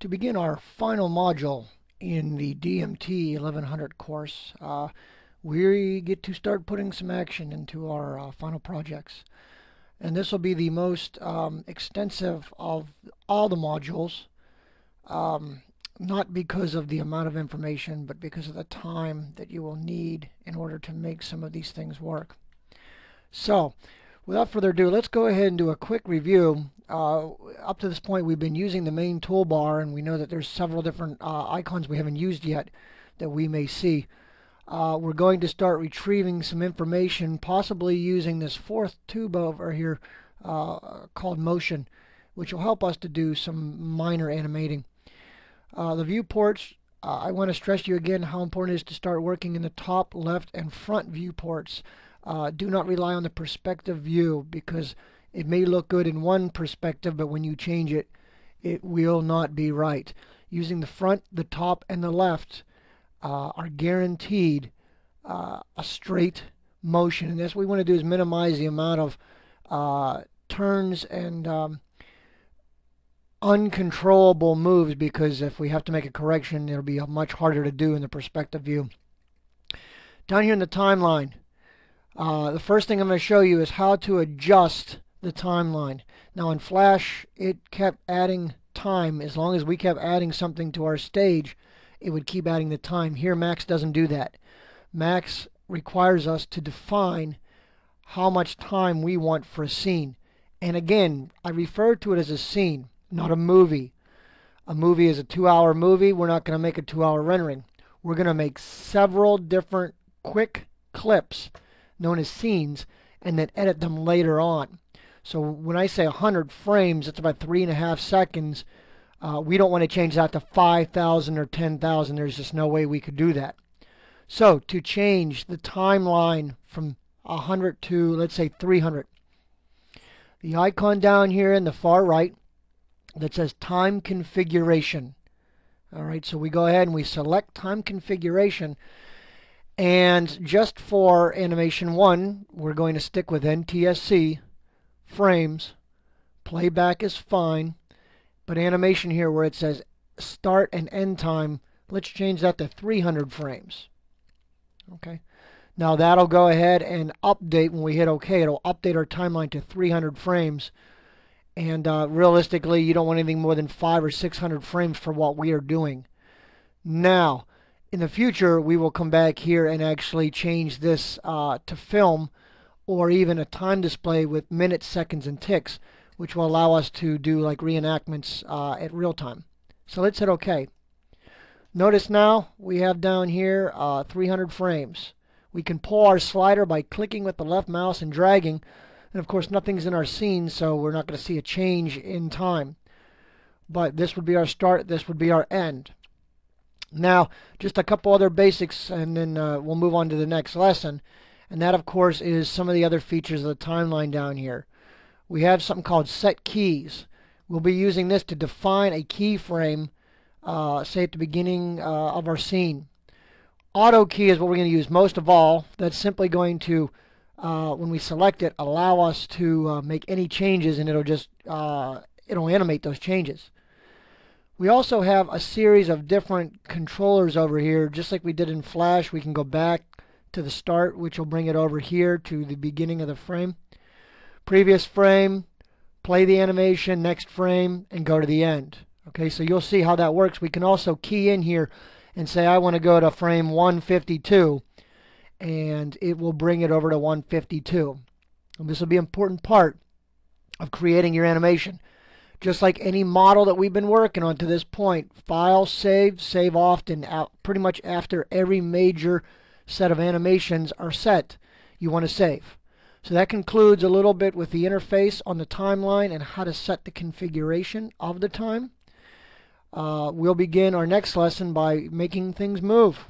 To begin our final module in the DMT 1100 course, uh, we get to start putting some action into our uh, final projects. And this will be the most um, extensive of all the modules, um, not because of the amount of information, but because of the time that you will need in order to make some of these things work. So, without further ado, let's go ahead and do a quick review uh, up to this point we've been using the main toolbar and we know that there's several different uh, icons we haven't used yet that we may see. Uh, we're going to start retrieving some information possibly using this fourth tube over here uh, called motion which will help us to do some minor animating. Uh, the viewports uh, I want to stress to you again how important it is to start working in the top left and front viewports. do not rely on the perspective view because it may look good in one perspective, but when you change it, it will not be right. Using the front, the top, and the left uh, are guaranteed uh, a straight motion. And that's what we want to do is minimize the amount of uh, turns and um, uncontrollable moves because if we have to make a correction, it'll be much harder to do in the perspective view. Down here in the timeline, uh, the first thing I'm going to show you is how to adjust the timeline. Now in Flash, it kept adding time. As long as we kept adding something to our stage, it would keep adding the time. Here, Max doesn't do that. Max requires us to define how much time we want for a scene. And again, I refer to it as a scene, not a movie. A movie is a two-hour movie. We're not going to make a two-hour rendering. We're going to make several different quick clips known as scenes and then edit them later on. So when I say 100 frames, it's about three and a half seconds. Uh, we don't want to change that to 5,000 or 10,000. There's just no way we could do that. So to change the timeline from 100 to, let's say, 300, the icon down here in the far right that says time configuration. All right, so we go ahead and we select time configuration. And just for animation 1, we're going to stick with NTSC frames. Playback is fine. But animation here where it says start and end time, let's change that to 300 frames. Okay. Now that'll go ahead and update when we hit OK. It'll update our timeline to 300 frames. And uh, realistically, you don't want anything more than five or 600 frames for what we are doing. Now, in the future, we will come back here and actually change this uh, to film or even a time display with minutes, seconds, and ticks, which will allow us to do like reenactments uh, at real time. So let's hit OK. Notice now we have down here uh, 300 frames. We can pull our slider by clicking with the left mouse and dragging. And of course, nothing's in our scene, so we're not going to see a change in time. But this would be our start, this would be our end. Now, just a couple other basics, and then uh, we'll move on to the next lesson. And that, of course, is some of the other features of the timeline down here. We have something called set keys. We'll be using this to define a keyframe, uh, say at the beginning uh, of our scene. Auto key is what we're going to use most of all. That's simply going to, uh, when we select it, allow us to uh, make any changes and it'll just, uh, it'll animate those changes. We also have a series of different controllers over here, just like we did in Flash. We can go back to the start, which will bring it over here to the beginning of the frame. Previous frame, play the animation, next frame, and go to the end. Okay, so you'll see how that works. We can also key in here and say I want to go to frame 152 and it will bring it over to 152. And this will be an important part of creating your animation. Just like any model that we've been working on to this point, file, save, save often, out pretty much after every major set of animations are set you want to save. So that concludes a little bit with the interface on the timeline and how to set the configuration of the time. Uh, we'll begin our next lesson by making things move.